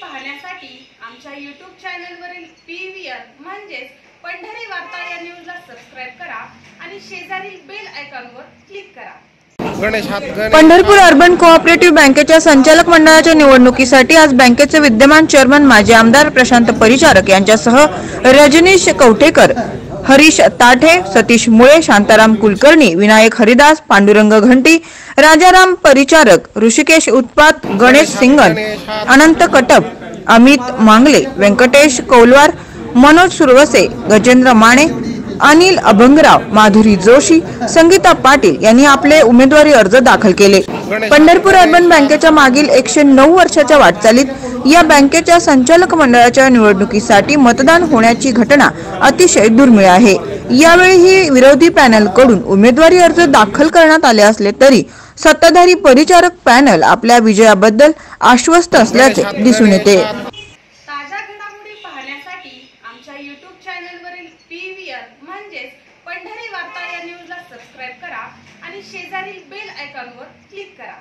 पाहण्यासाठी आमच्या यूट्यूब चॅनलवरील पी व्ही आर म्हणजेच पंढरी वार्ता या न्यूजला सबस्क्राईब करा आणि शेजारील बेल आयकॉनवर क्लिक करा. गणेश हात गणेश पंढरपूर अर्बन कोऑपरेटिव्ह बँकेच्या संचालक मंडळाच्या निवडणुकीसाठी आज बँकेचे विद्यमान चेअरमन माजी आमदार प्रशांत परिचारक यांच्यासह रजनीश कवठेकर हरीश ताठे सतीश मुळे शांताराम कुलकर्णी विनायक हरिदास पांडुरंग घंटी राजाराम परिचारक ऋषिकेश उत्पात गणेश सिंगन अनंत कटप अमित मांगले व्यंकटेश कौलवार मनोज सुरवसे गजेंद्र माने अनिल अभंगराव माधुरी जोशी संगीता पाटील यांनी आपले उमेदवारी अर्ज दाखल केले. पंढरपूर अर्बन बँकेच्या मागील एकशे नऊ वर्षाच्या वाटचालीत या बँकेच्या संचालक मंडळाच्या निवडणुकीसाठी मतदान होण्याची घटना अतिशय दुर्मिळ आहे. यावेळीही विरोधी पॅनलकडून उमेदवारी अर्ज दाखल करण्यात आले असले तरी सत्ताधारी परिचारक पॅनल आपल्या विजयाबद्दल आश्वस्त असल्याचे दिसून येते. आमच्या यूट्यूब चॅनलवरील पी व्ही आर म्हणजेच पंढरी वार्ता या न्यूजला सबस्क्राईब करा आणि शेजारील बेल आयकॉनवर क्लिक करा.